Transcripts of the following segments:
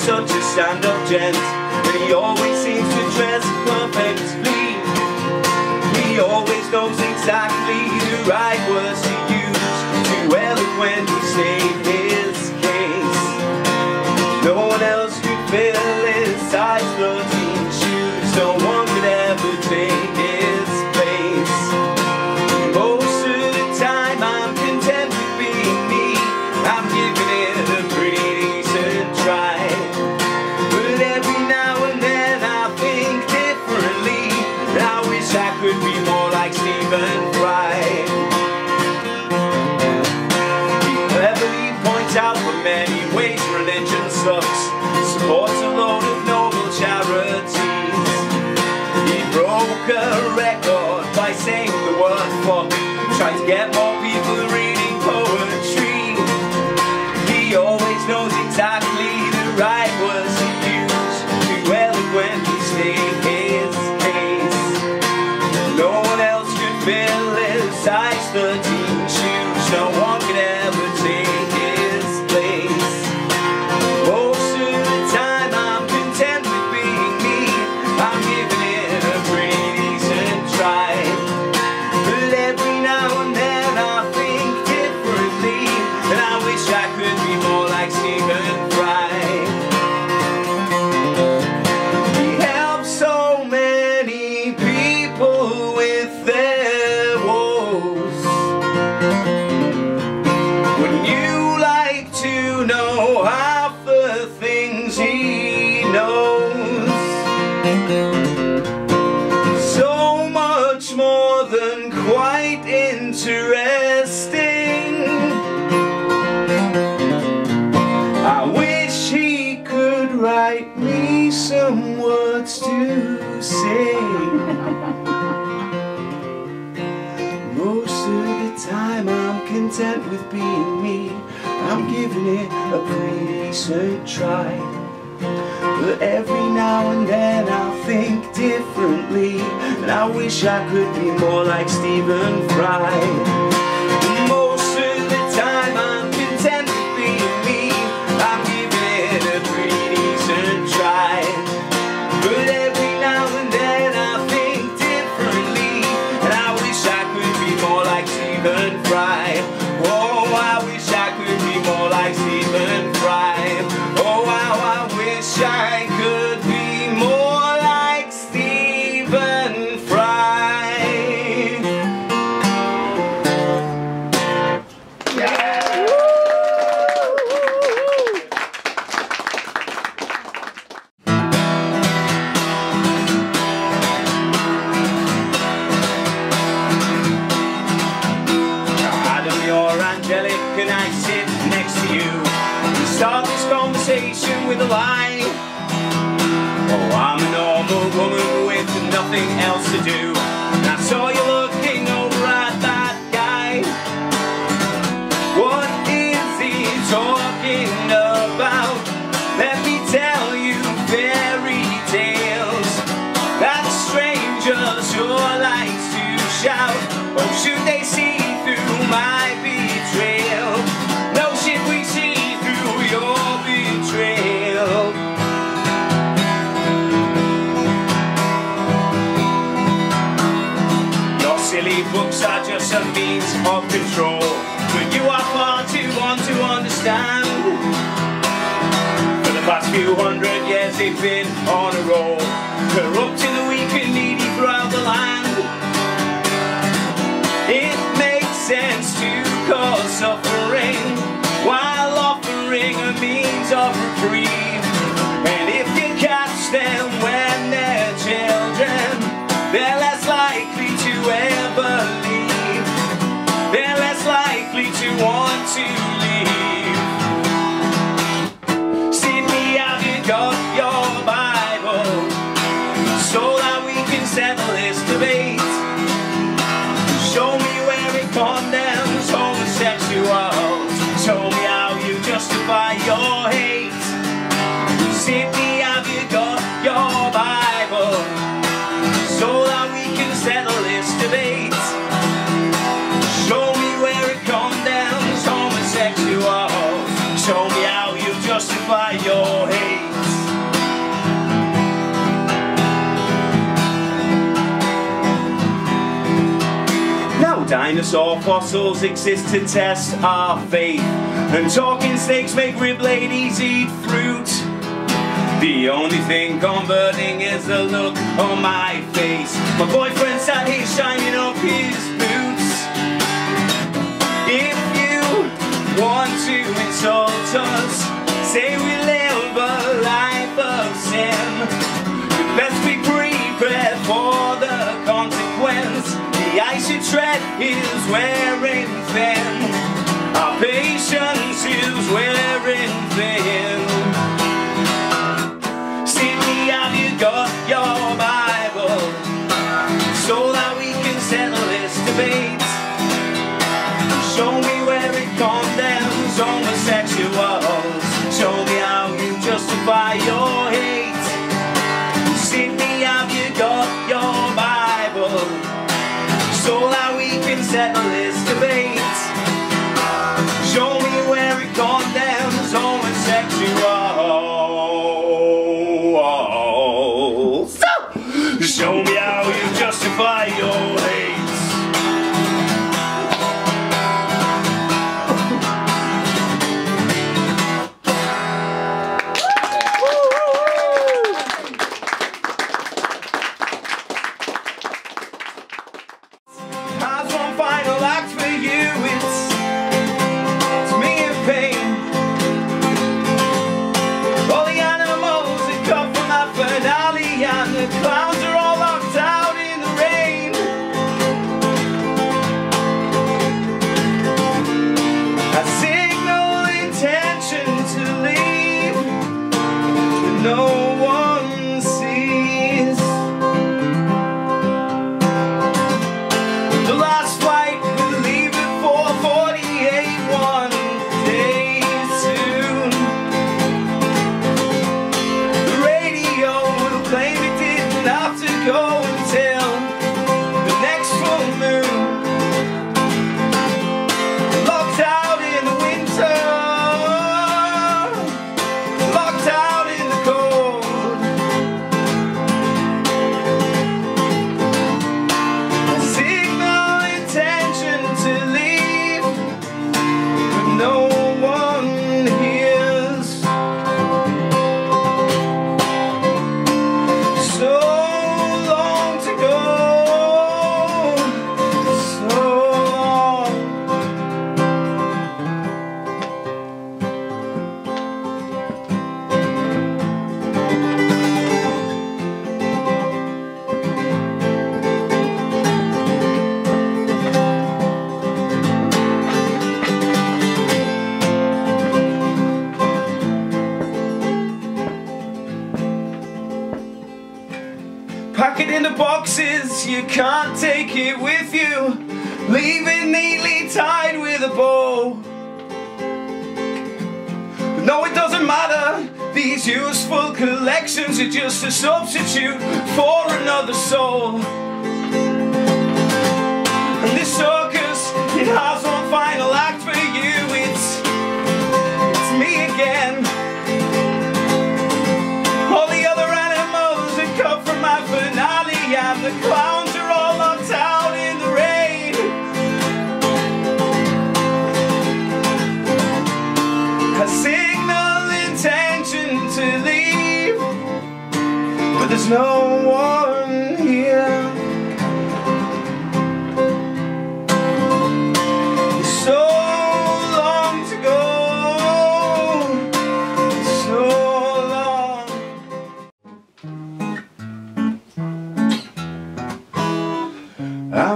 such a stand-up gent, and he always seems to dress out for many ways religion sucks. Supports a load of noble charities. He broke a record by saying the word fuck. Tried to get more content with being me. I'm giving it a pretty decent try. But every now and then I think differently And I wish I could be more like Stephen Fry. Should they see through my betrayal? No, should we see through your betrayal? Your silly books are just a means of control But you are far too one to understand For the past few hundred years they've been on a roll Corrupting the weak and needy throughout the land justify your hate. No dinosaur fossils exist to test our faith, and talking snakes make rib ladies eat fruit. The only thing converting is the look on my face. My boyfriend's out here shining up his boots. If you want to insult us, Say we live a life of sin. Best be prepared for the consequence. The ice you tread is wearing thin. Our patience is wearing thin can't take it with you. Leave it neatly tied with a bow. No, it doesn't matter. These useful collections are just a substitute for another soul. And this circus, it has one final act for you.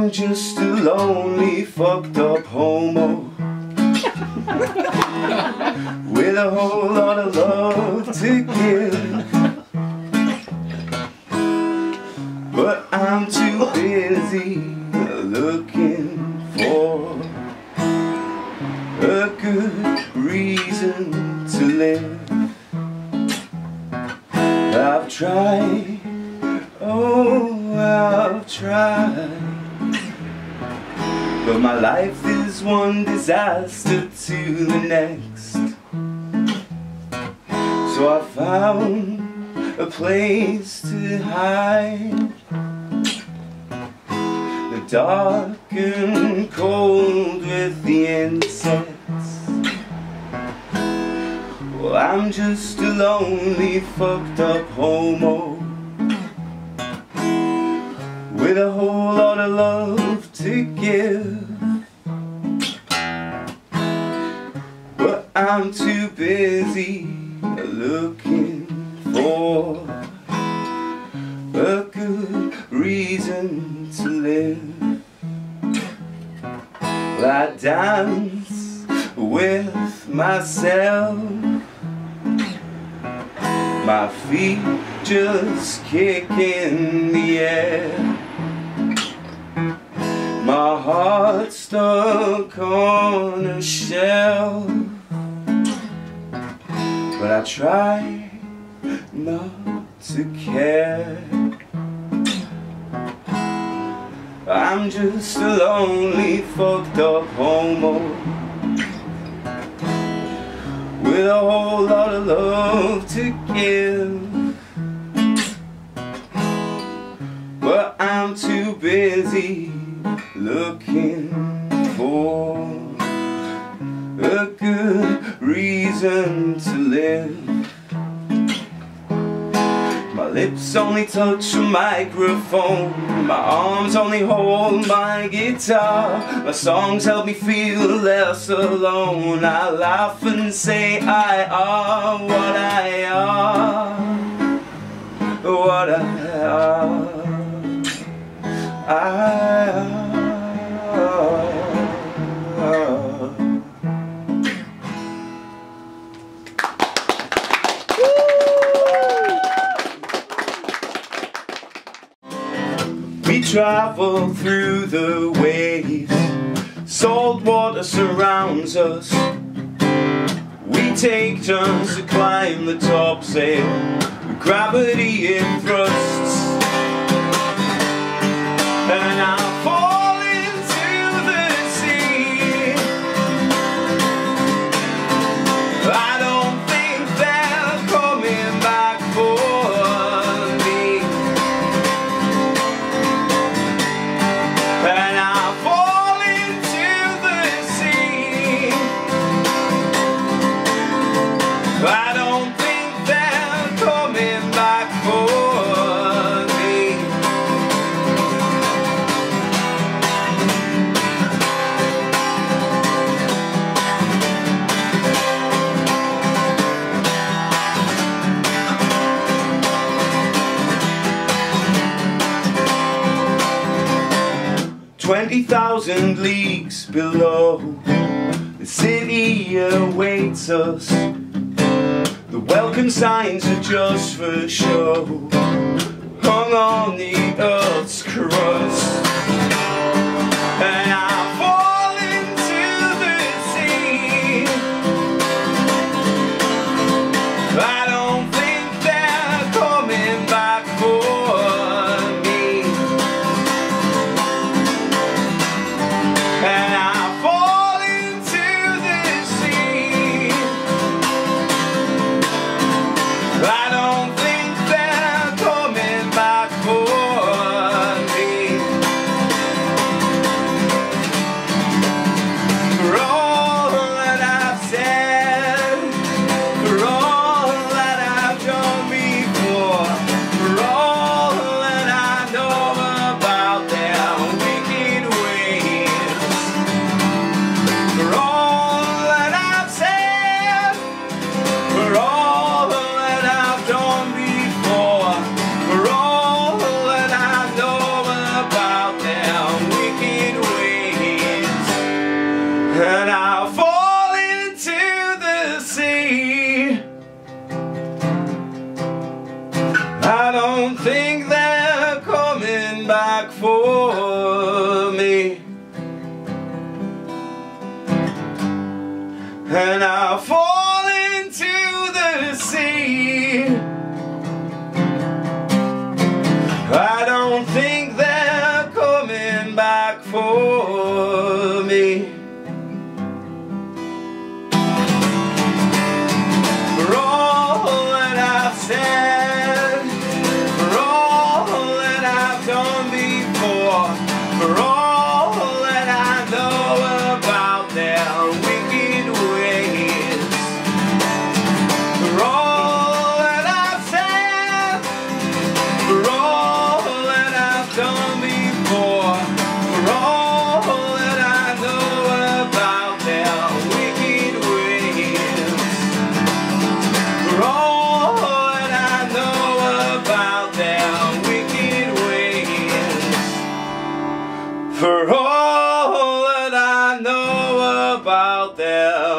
I'm just a lonely, fucked up homo with a whole lot of love to give. But I'm too busy looking for a good reason to live. I've tried, life is one disaster to the next. So I found a place to hide. The dark and cold with the insects. Well, I'm just a lonely, fucked up homo with a whole lot of love to give. I'm too busy looking for a good reason to live. I dance with myself. My feet just kick in the air. My heart stuck on a shelf. But I try not to care. I'm just a lonely, fucked up homo with a whole lot of love to give. But I'm too busy looking for reason to live. My lips only touch a microphone. My arms only hold my guitar. My songs help me feel less alone. I laugh and say I are what I are. What I are. I are travel through the waves. Salt water surrounds us. We take turns to climb the topsail. Gravity in thrusts. And I thousand leagues below. The city awaits us. The welcome signs are just for show. Hung on the earth's crust. And I about them.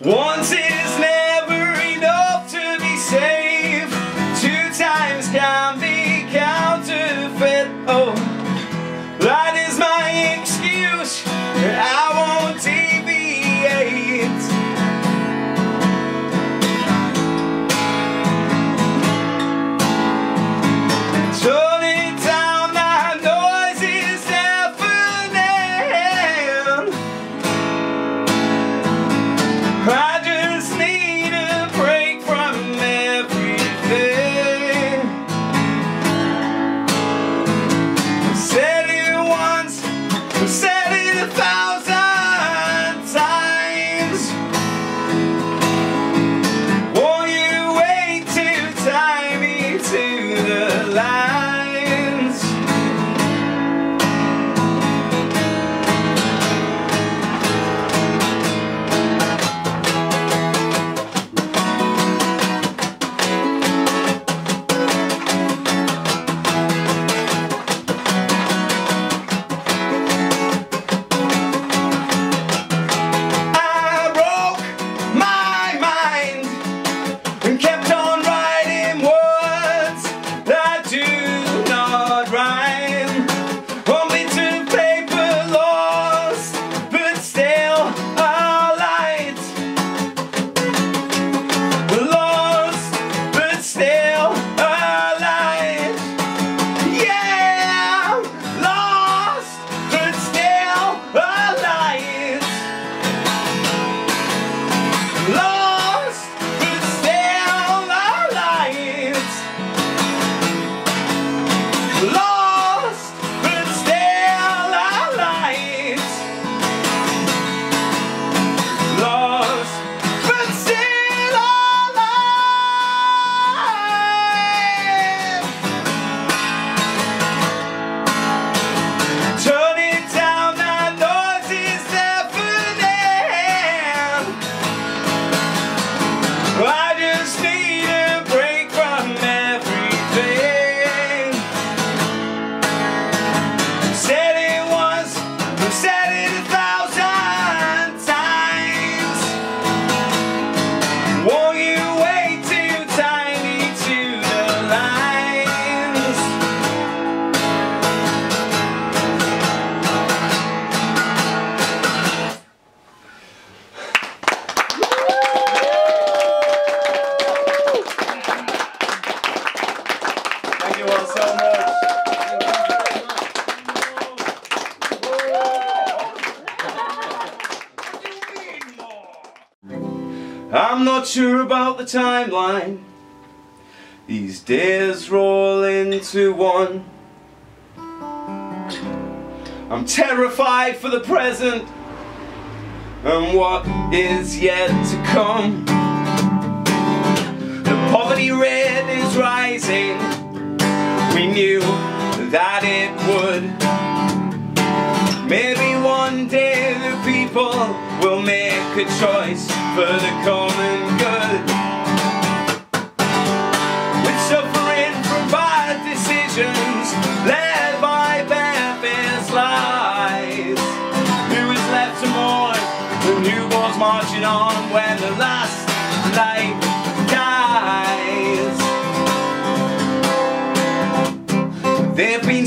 Once is never Thank you all so much. I'm not sure about the timeline. These days roll into one. I'm terrified for the present and what is yet to come. The poverty rate is rising. Knew that it would. Maybe one day the people will make a choice for the common good. We're suffering from bad decisions led by bare-faced lies. Who is left to mourn and who was marching on when the last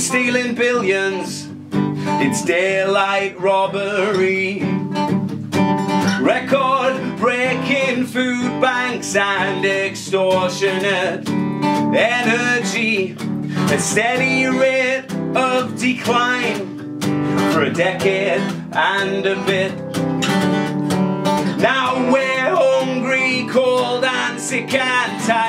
stealing billions. It's daylight robbery. Record breaking food banks and extortionate energy. A steady rate of decline for a decade and a bit. Now we're hungry, cold, and sick and tired